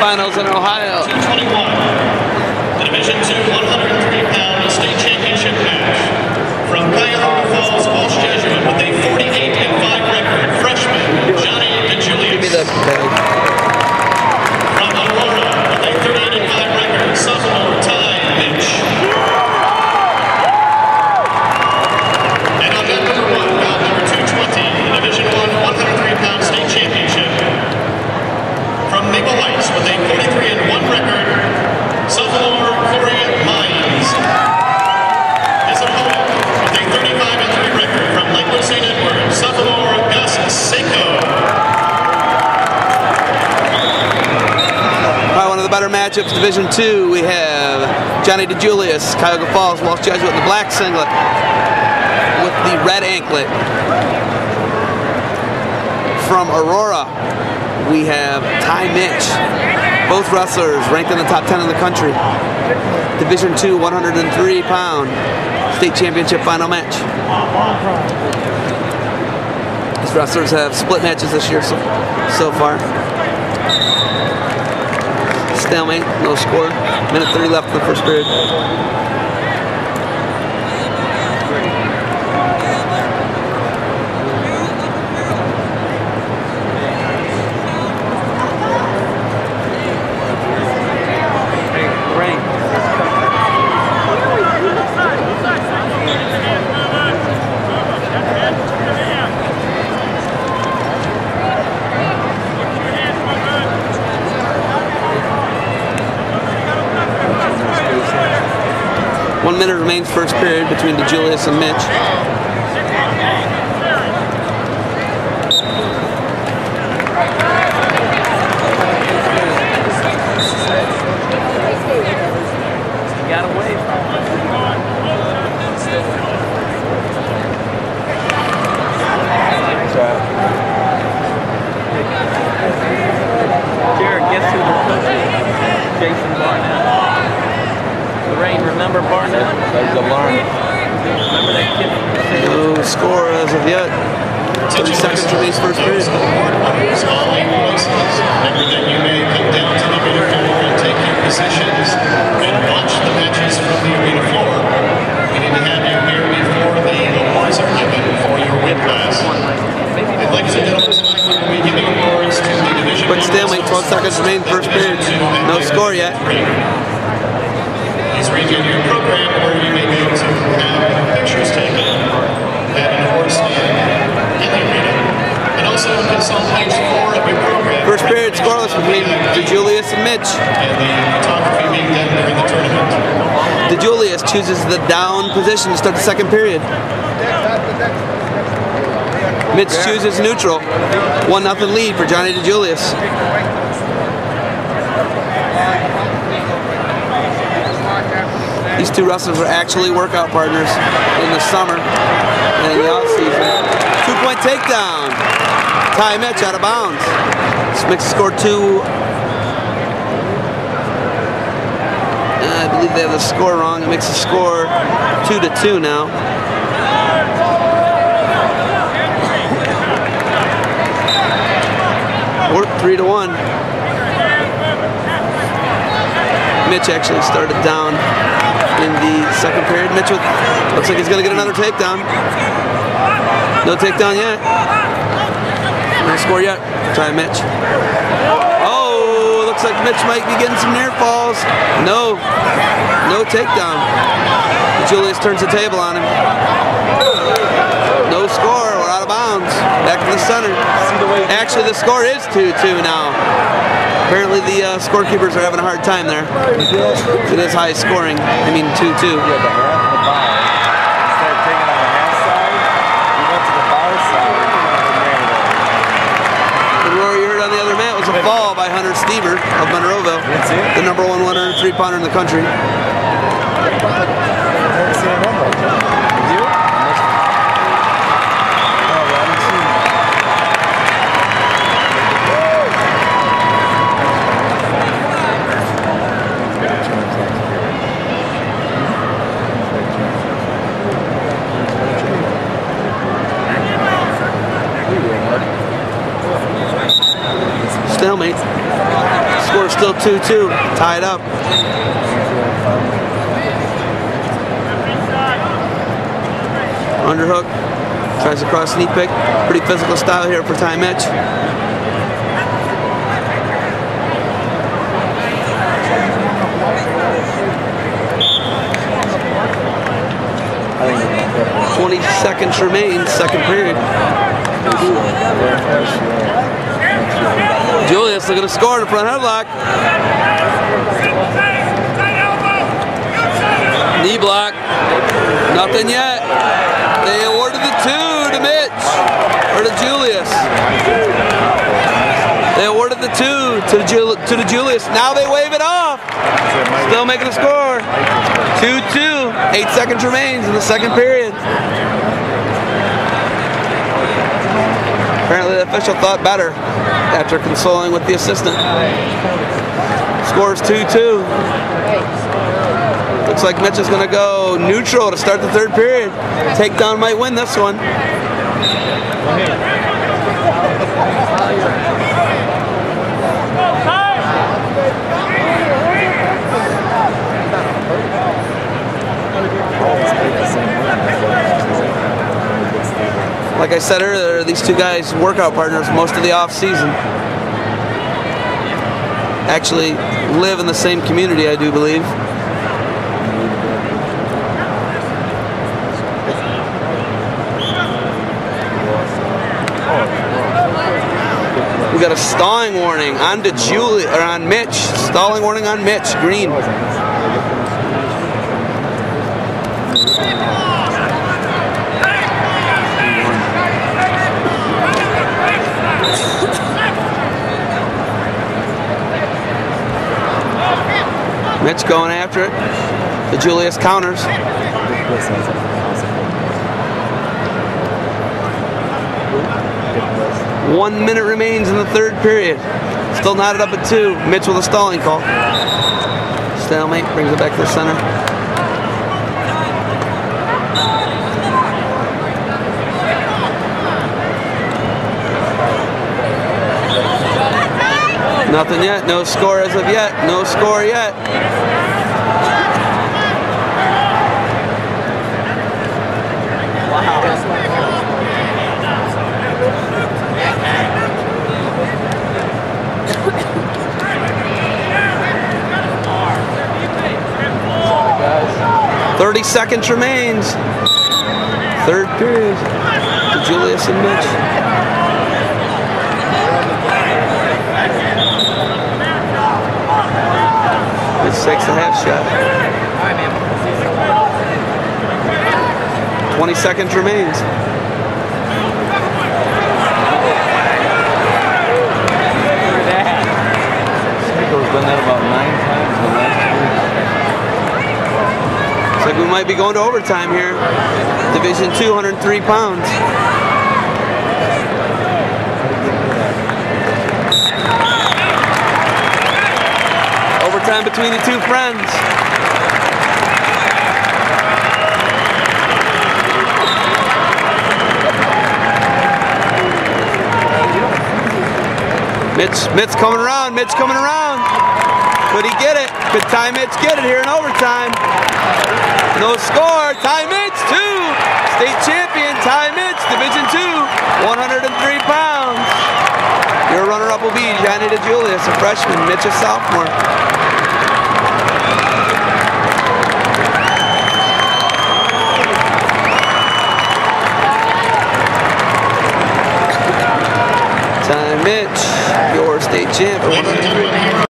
finals in Ohio. 221, Division 2 Better matchups, Division Two. We have Johnni DiJulius, Cuyahoga Falls, Walsh Jesuit in the black singlet with the red anklet. From Aurora, we have Ty Mitch. Both wrestlers ranked in the top 10 in the country. Division Two, 103 pound state championship final match. These wrestlers have split matches this year so, so far. No score. Minute 30 left in the first period. One minute remains first period between DiJulius and Mitch. Alarm. Remember that kid from the city? No score as of yet. 30 seconds remains first period. Orders, all eight places. Remember that you may come down to the arena floor and take your positions and watch the matches from the arena floor. We need to have you here before the awards are given for your win class. And ladies and gentlemen, tonight we will be giving awards to the division. Quick stalemate, 12 seconds remain first period. No score yet. Please review your program where you may be able to have pictures taken at an award stand in the arena. And also consult page four of your program. First period scoreless between DiJulius and Mitch. And the photography being done during the tournament. DiJulius chooses the down position to start the second period. Mitch chooses neutral. 1 0 lead for Johnni DiJulius. These two wrestlers were actually workout partners in the summer and in the off season. Two point takedown. Ty Mitch out of bounds. This makes the score two. I believe they have the score wrong. It makes the score two to two now. Or three to one. Mitch actually started down in the second period. Mitchell looks like he's going to get another takedown. No takedown yet. No score yet. Ty Mitch. Oh, looks like Mitch might be getting some near falls. No, no takedown. Julius turns the table on him. No score. We're out of bounds. Back to the center. Actually, the score is 2-2 now. Apparently, the uh, scorekeepers are having a hard time there. It is high scoring. I mean, 2-2. The roar you heard on the other mat was a fall by Hunter Stieber of Monroeville, the number one 103 pounder in the country. Stalemate. Score still 2-2, tied up. Underhook, tries to cross sneak pick. Pretty physical style here for Ty Mitch. Twenty seconds remain, second period. Julius looking to score in the front headlock. Knee block. Nothing yet. They awarded the two to Mitch. Or to Julius. They awarded the two to the, to the Julius. Now they wave it off. Still making a score. 2-2. Eight seconds remains in the second period. Apparently the official thought better after consoling with the assistant. Scores 2-2. Looks like Mitch is going to go neutral to start the third period. Takedown might win this one. Like I said earlier, these two guys workout partners most of the off season. Actually live in the same community, I do believe. We got a stalling warning on to Julie or on Mitch. Stalling warning on Mitch. Green. Mitch going after it. The Julius counters. One minute remains in the third period. Still knotted up at two. Mitch with a stalling call. Stalemate brings it back to the center. Nothing yet. No score as of yet. No score yet. Wow. Thirty seconds remains. Third period. Julius and Mitch. Mitch takes the half shot. Twenty seconds remains. Nichols done that about nine times in the last Looks like we might be going to overtime here. Division 203 pounds. Between the two friends. Mitch, Mitch coming around, Mitch coming around. Could he get it? Could Ty Mitch get it here in overtime? No score. Ty Mitch, two. State champion, Ty Mitch, Division two, 103 pounds. Your runner-up will be Johnni DiJulius, a freshman, Mitch a sophomore. Mitch, your state champ at 103.